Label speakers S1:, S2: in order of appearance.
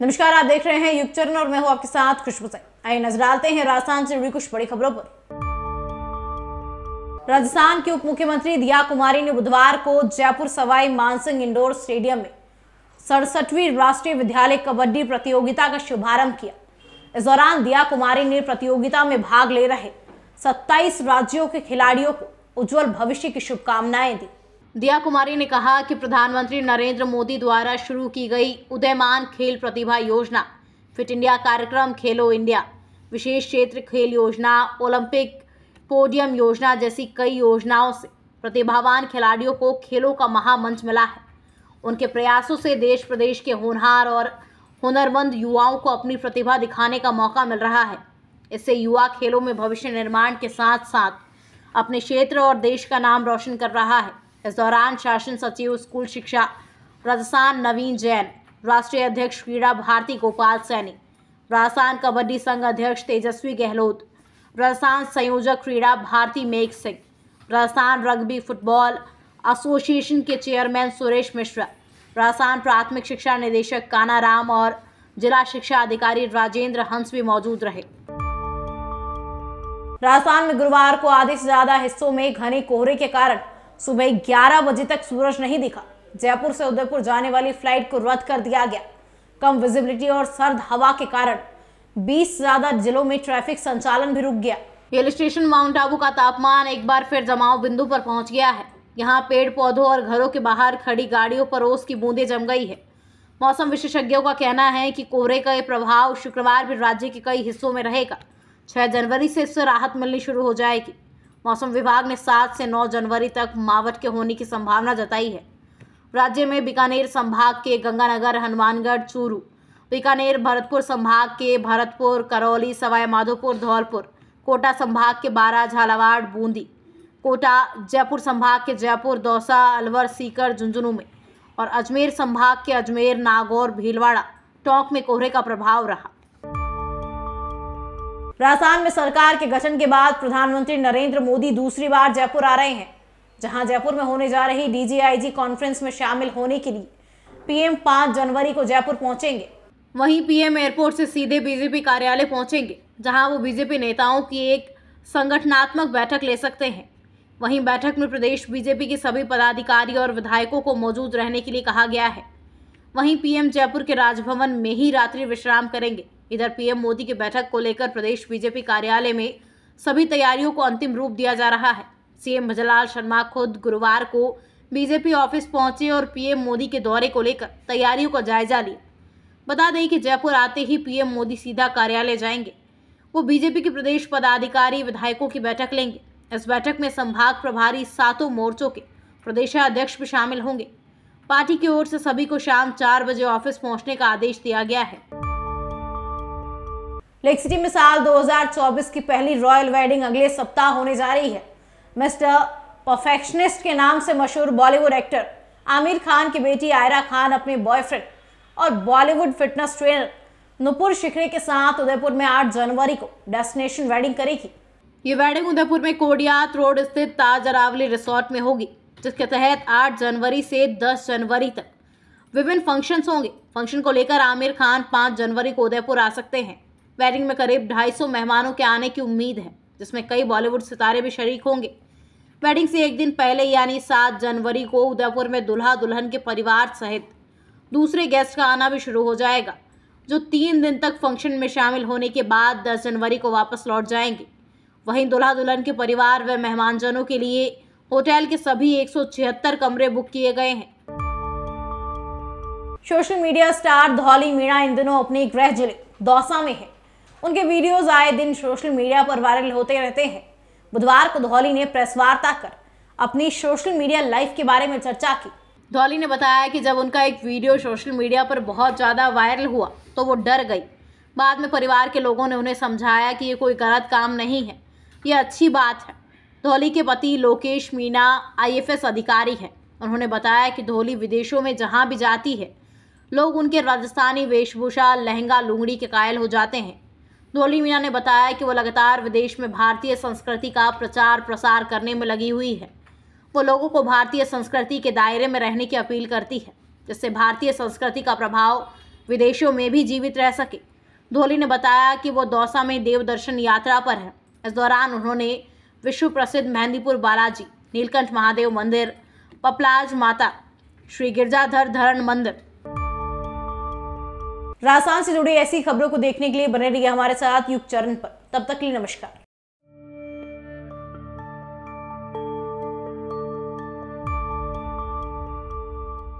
S1: नमस्कार, आप देख रहे हैं युग चरण और मैं हूँ आपके साथ खुशबू से आइए नज़र डालते हैं राजस्थान से जुड़ी कुछ बड़ी खबरों पर। राजस्थान की उप मुख्यमंत्री दिया कुमारी ने बुधवार को जयपुर सवाई मानसिंह इंडोर स्टेडियम में सड़सठवीं राष्ट्रीय विद्यालय कबड्डी प्रतियोगिता का शुभारंभ किया। इस दौरान दिया कुमारी ने प्रतियोगिता में भाग ले रहे 27 राज्यों के खिलाड़ियों को उज्जवल भविष्य की शुभकामनाएँ दी। दिया कुमारी ने कहा कि प्रधानमंत्री नरेंद्र मोदी द्वारा शुरू की गई उदयमान खेल प्रतिभा योजना, फिट इंडिया कार्यक्रम खेलो इंडिया, विशेष क्षेत्र खेल योजना, ओलंपिक पोडियम योजना जैसी कई योजनाओं से प्रतिभावान खिलाड़ियों को खेलों का महामंच मिला है। उनके प्रयासों से देश प्रदेश के होनहार और हुनरमंद युवाओं को अपनी प्रतिभा दिखाने का मौका मिल रहा है। इससे युवा खेलों में भविष्य निर्माण के साथ साथ अपने क्षेत्र और देश का नाम रोशन कर रहा है। इस दौरान शासन सचिव, स्कूल शिक्षा राजस्थान नवीन जैन, राष्ट्रीय अध्यक्ष क्रीड़ा भारती गोपाल सैनी, राजस्थान कबड्डी संघ अध्यक्ष तेजस्वी गहलोत, राजस्थान संयोजक Krida Bharati Megh Singh, Rajasthan rugby football association के चेयरमैन सुरेश मिश्रा, राजस्थान प्राथमिक शिक्षा निदेशक काना राम और जिला शिक्षा अधिकारी राजेंद्र हंस भी मौजूद रहे। राजस्थान में गुरुवार को आधे से ज़्यादा हिस्सों में घने कोहरे के कारण सुबह 11 बजे तक सूरज नहीं दिखा। जयपुर से उदयपुर जाने वाली फ़्लाइट को रद्द कर दिया गया। कम विजिबिलिटी और सर्द हवा के कारण 20 से ज़्यादा जिलों में ट्रैफ़िक संचालन भी रुक गया। हिल स्टेशन माउंट आबू का तापमान एक बार फिर जमाव बिंदु पर पहुँच गया है। यहाँ पेड़ पौधों और घरों के बाहर खड़ी गाड़ियों पर ओस की बूंदें जम गई है। मौसम विशेषज्ञों का कहना है कि कोहरे का ये प्रभाव शुक्रवार भी राज्य के कई हिस्सों में रहेगा। छह जनवरी से इससे राहत मिलनी शुरू हो जाएगी। मौसम विभाग ने सात से नौ जनवरी तक मावट के होने की संभावना जताई है। राज्य में बीकानेर संभाग के गंगानगर, हनुमानगढ़, चूरू, बीकानेर, भरतपुर संभाग के भरतपुर, करौली सवाई माधोपुर धौलपुर, कोटा संभाग के बारह, झालावाड़, बूंदी, कोटा, जयपुर संभाग के जयपुर, दौसा, अलवर, सीकर, झुंझुनू में और अजमेर संभाग के अजमेर, नागौर, भीलवाड़ा, टोंक में कोहरे का प्रभाव रहा। राजस्थान में सरकार के गठन के बाद प्रधानमंत्री नरेंद्र मोदी दूसरी बार जयपुर आ रहे हैं, जहाँ जयपुर में होने जा रही डीजीआईजी कॉन्फ्रेंस में शामिल होने के लिए पीएम 5 जनवरी को जयपुर पहुँचेंगे। वहीं पीएम एयरपोर्ट से सीधे बीजेपी कार्यालय पहुँचेंगे, जहाँ वो बीजेपी नेताओं की एक संगठनात्मक बैठक ले सकते हैं। वहीं बैठक में प्रदेश बीजेपी के सभी पदाधिकारी और विधायकों को मौजूद रहने के लिए कहा गया है। वहीं पीएम जयपुर के राजभवन में ही रात्रि विश्राम करेंगे। इधर पीएम मोदी की बैठक को लेकर प्रदेश बीजेपी कार्यालय में सभी तैयारियों को अंतिम रूप दिया जा रहा है। सीएम भजलाल शर्मा खुद गुरुवार को बीजेपी ऑफ़िस पहुँचे और पीएम मोदी के दौरे को लेकर तैयारियों का जायजा लिया। बता दें कि जयपुर आते ही पीएम मोदी सीधा कार्यालय जाएँगे। वो बीजेपी के प्रदेश पदाधिकारी विधायकों की बैठक लेंगे। इस बैठक में संभाग प्रभारी सातों मोर्चों के प्रदेशाध्यक्ष भी शामिल होंगे। पार्टी की ओर से सभी को शाम चार बजे ऑफ़िस पहुँचने का आदेश दिया गया है। लेक सिटी में साल 2024 की पहली रॉयल वेडिंग अगले सप्ताह होने जा रही है। मिस्टर परफेक्शनिस्ट के नाम से मशहूर बॉलीवुड एक्टर आमिर खान की बेटी आयरा खान अपने बॉयफ्रेंड और बॉलीवुड फिटनेस ट्रेनर नुपुर शिखरे के साथ उदयपुर में 8 जनवरी को डेस्टिनेशन वेडिंग करेगी। ये वेडिंग उदयपुर में कोडियात रोड स्थित ताज अरावली रिसोर्ट में होगी, जिसके तहत 8 जनवरी से 10 जनवरी तक विभिन्न फ़ंक्शंस होंगे। फ़ंक्शन को लेकर आमिर खान 5 जनवरी को उदयपुर आ सकते हैं। वेडिंग में करीब 250 मेहमानों के आने की उम्मीद है, जिसमें कई बॉलीवुड सितारे भी शरीक होंगे। वेडिंग से एक दिन पहले, यानी सात जनवरी को, उदयपुर में दुल्हा दुल्हन के परिवार सहित दूसरे गेस्ट का आना भी शुरू हो जाएगा, जो तीन दिन तक फ़ंक्शन में शामिल होने के बाद दस जनवरी को वापस लौट जाएँगे। वहीं दुल्हा दुल्हन के परिवार व मेहमानजनों के लिए होटल के सभी एक सौ छिहत्तर कमरे बुक किए गए हैं। Social media star Dhauli Meena इन दिनों अपने गृह ज़िले, दौसा में है। उनके वीडियोस आए दिन सोशल मीडिया पर वायरल होते रहते हैं। बुधवार को धौली ने प्रेस वार्ता कर अपनी सोशल मीडिया लाइफ के बारे में चर्चा की। धौली ने बताया कि जब उनका एक वीडियो सोशल मीडिया पर बहुत ज़्यादा वायरल हुआ तो वो डर गई। बाद में परिवार के लोगों ने उन्हें समझाया कि ये कोई गलत काम नहीं है, ये अच्छी बात है। धौली के पति लोकेश मीना आईएफएस अधिकारी हैं। उन्होंने बताया कि धोली विदेशों में जहाँ भी जाती है, लोग उनके राजस्थानी वेशभूषा लहंगा लुंगड़ी के कायल हो जाते हैं। धोली मीना ने बताया कि वो लगातार विदेश में भारतीय संस्कृति का प्रचार प्रसार करने में लगी हुई है। वो लोगों को भारतीय संस्कृति के दायरे में रहने की अपील करती है, जिससे भारतीय संस्कृति का प्रभाव विदेशों में भी जीवित रह सके। धोली ने बताया कि वो दौसा में देव दर्शन यात्रा पर है। इस दौरान उन्होंने विश्व प्रसिद्ध मेहंदीपुर बालाजी, नीलकंठ महादेव मंदिर, पपलाज माता, श्री गिरजाधर धरण मंदिर राजस्थान से जुड़ी ऐसी खबरों को देखने के लिए बने रहिए हमारे साथ युग चरण पर। तब तक के लिए नमस्कार।